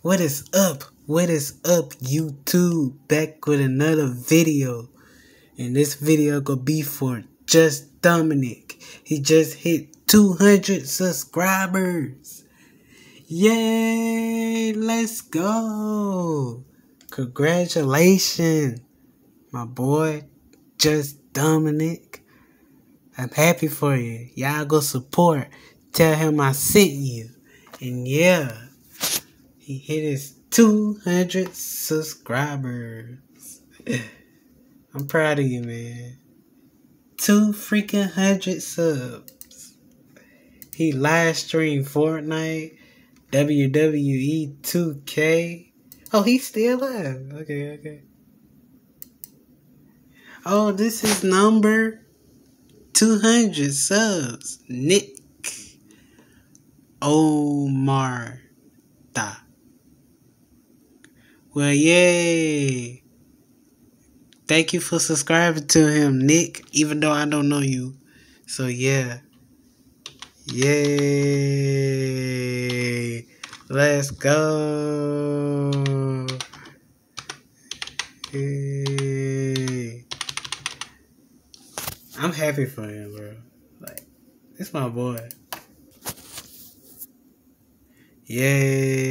What is up? What is up, YouTube? Back with another video. And this video gonna be for Just Dominic. He just hit 200 subscribers. Yay! Let's go! Congratulations, my boy, Just Dominic. I'm happy for you. Y'all go support. Tell him I sent you. And yeah. He hit his 200 subscribers. I'm proud of you, man. Two freaking hundred subs. He live streamed Fortnite, WWE 2K. Oh, he's still alive. Okay, okay. Oh, this is number 200 subs. Nick Omar. Well, yay. Thank you for subscribing to him, Nick, even though I don't know you. So, yeah. Yay. Let's go. Yay. I'm happy for him, bro. Like, it's my boy. Yay.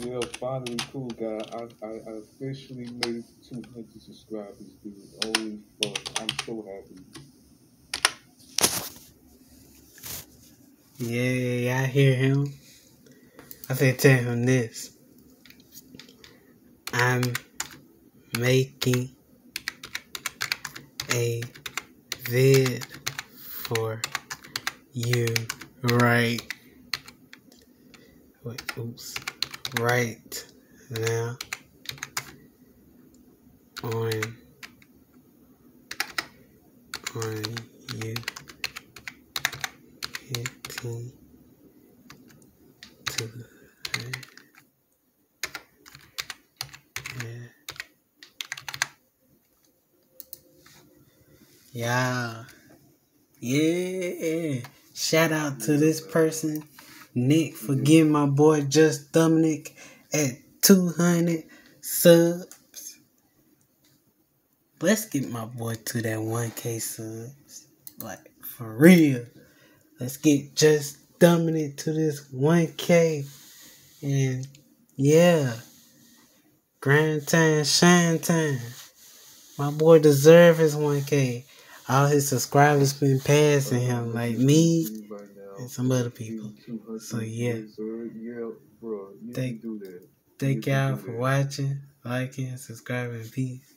Yeah, finally, cool guy. I, I, I officially made it to 200 subscribers, dude. Holy fuck. I'm so happy. Yeah, I hear him. I said, tell him this. I'm making a vid for you right. Wait, oops right now on on you. Hitting to yeah. yeah. Yeah. Shout out to this person Nick for getting my boy Just Dominic at 200 subs. Let's get my boy to that 1K subs. Like, for real. Let's get Just Dominic to this 1K. And, yeah. Grand time, shine time. My boy deserve his 1K. All his subscribers been passing him. Like me and some other people. So yeah. Thank, thank y'all for watching, liking, subscribing. Peace.